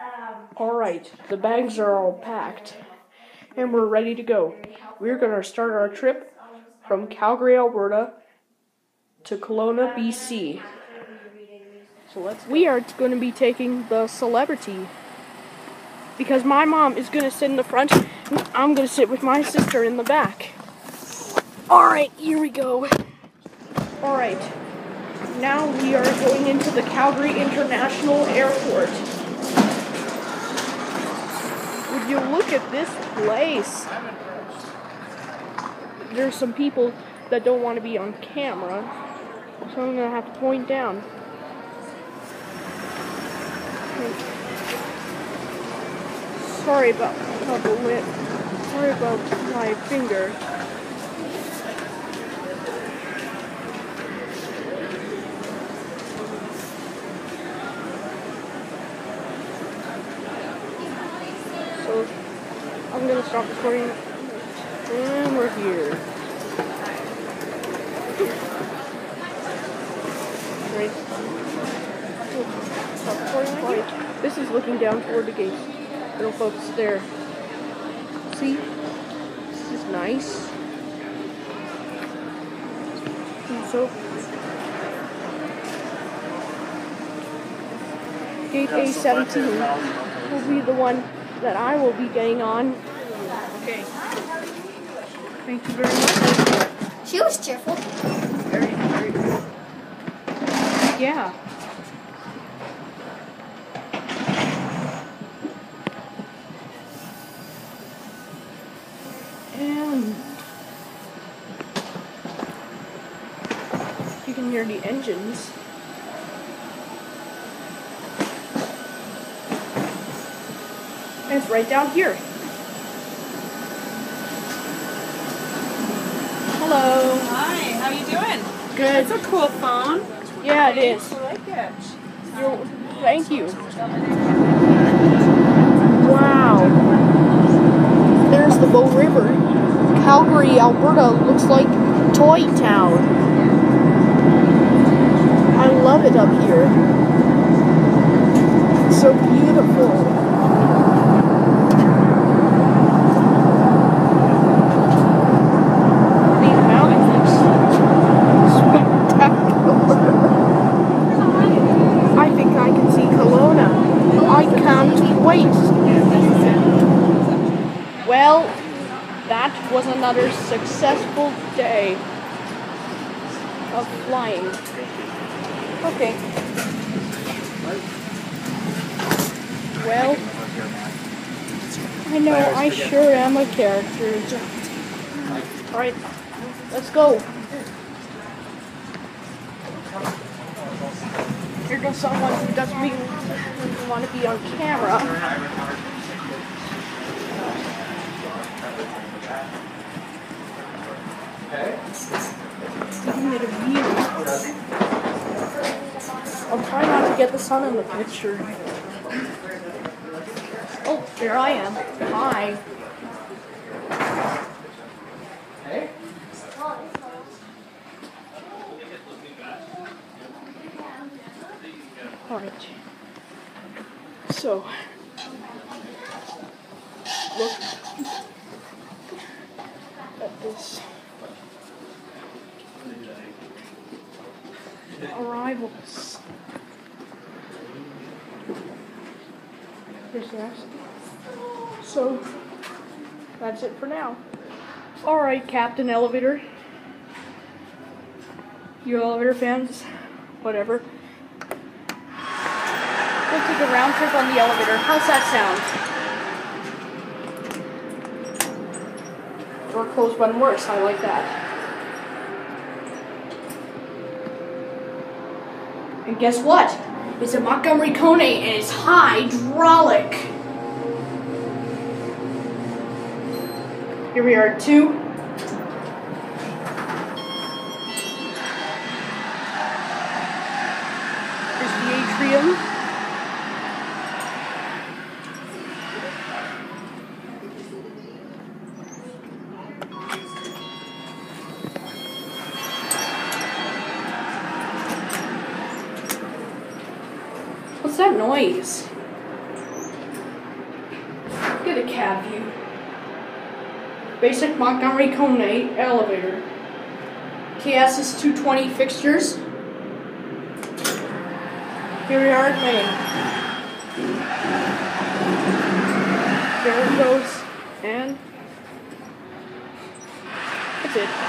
Um, Alright, the bags are all packed. And we're ready to go. We're gonna start our trip from Calgary, Alberta to Kelowna, BC. So let's we are going to be taking the celebrity because my mom is going to sit in the front and I'm going to sit with my sister in the back. All right, here we go. All right. Now we are going into the Calgary International Airport. Would you look at this place? There's some people that don't want to be on camera, so I'm to have to point down. Sorry about, about the lip. Sorry about my finger. I'm gonna stop and we're here. Stop. This is looking down toward the gates. It'll focus there. See? This is nice. And so Gate A17 will be the one that I will be getting on. Okay. Thank you very much. She was cheerful. Very, very. Yeah. And you can hear the engines. And it's right down here. Hello. Hi, how you doing? Good. It's a cool phone. Yeah, it is. I like it. You're, thank you. Wow. There's the Bow River. Calgary, Alberta looks like Toy Town. I love it up here. It's so beautiful. These mountains look spectacular. I think I can see Kelowna. I can't wait. Well, that was another successful day of flying. Okay. Well, I know I sure am a character. Alright, let's go. Here goes someone who doesn't want to be on camera. Giving it a view. I'll try not to get the sun in the picture. Oh, there I am. Hi. Alright. So, look at this. Arrivals. There's that. So, that's it for now. Alright, Captain Elevator. You elevator fans, whatever. We'll take a round trip on the elevator. How's that sound? Door closed button works. I like that. And guess what? It's a Montgomery Kone and it's hydraulic. Here we are, two. Here's the atrium. That noise? Get a cab view. Basic Montgomery Kone 8 elevator. KSS 220 fixtures. Here we are in main. There it goes. And that's it.